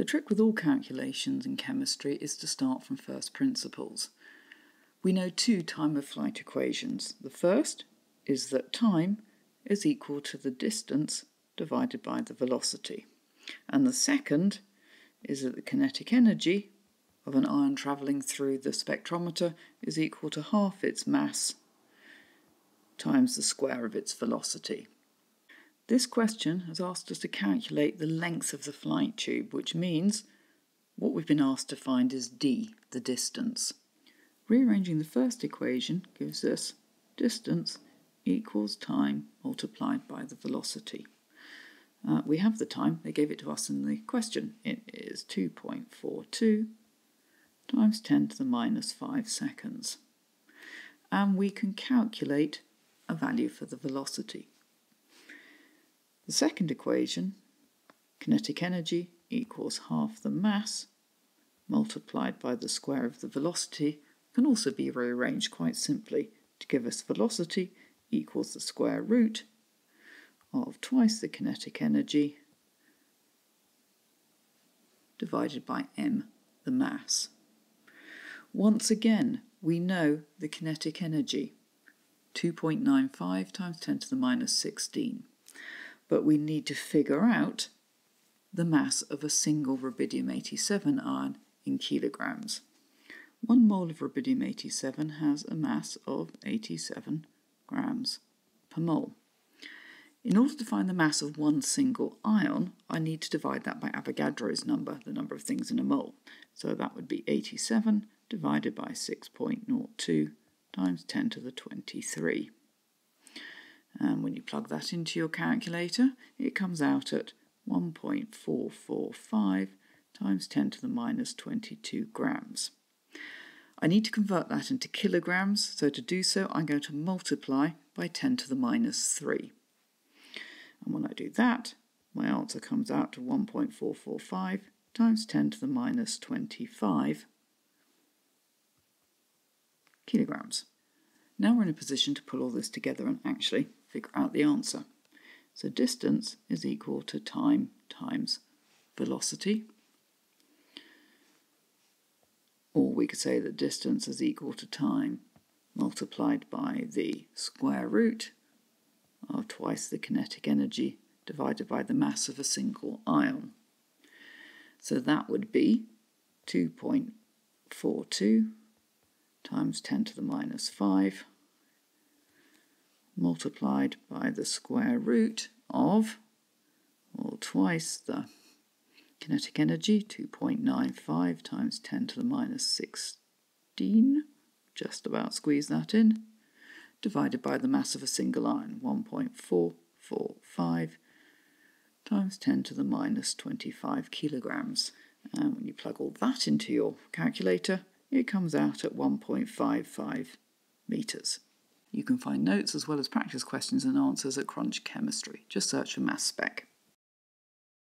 The trick with all calculations in chemistry is to start from first principles. We know two time of flight equations. The first is that time is equal to the distance divided by the velocity. And the second is that the kinetic energy of an ion travelling through the spectrometer is equal to half its mass times the square of its velocity. This question has asked us to calculate the length of the flight tube, which means what we've been asked to find is d, the distance. Rearranging the first equation gives us distance equals time multiplied by the velocity. Uh, we have the time, they gave it to us in the question. It is 2.42 times 10 to the minus 5 seconds. And we can calculate a value for the velocity. The second equation, kinetic energy equals half the mass multiplied by the square of the velocity, can also be rearranged quite simply to give us velocity equals the square root of twice the kinetic energy divided by m, the mass. Once again, we know the kinetic energy, 2.95 times 10 to the minus 16. But we need to figure out the mass of a single rubidium-87 ion in kilograms. One mole of rubidium-87 has a mass of 87 grams per mole. In order to find the mass of one single ion, I need to divide that by Avogadro's number, the number of things in a mole. So that would be 87 divided by 6.02 times 10 to the 23. And when you plug that into your calculator, it comes out at 1.445 times 10 to the minus 22 grams. I need to convert that into kilograms, so to do so I'm going to multiply by 10 to the minus 3. And when I do that, my answer comes out to 1.445 times 10 to the minus 25 kilograms. Now we're in a position to pull all this together and actually figure out the answer. So distance is equal to time times velocity. Or we could say that distance is equal to time multiplied by the square root of twice the kinetic energy divided by the mass of a single ion. So that would be 2.42 times 10 to the minus 5 multiplied by the square root of, or twice the kinetic energy, 2.95 times 10 to the minus 16, just about squeeze that in, divided by the mass of a single ion, 1.445 times 10 to the minus 25 kilograms. And when you plug all that into your calculator, it comes out at 1.55 metres. You can find notes as well as practice questions and answers at Crunch Chemistry. Just search for Mass Spec.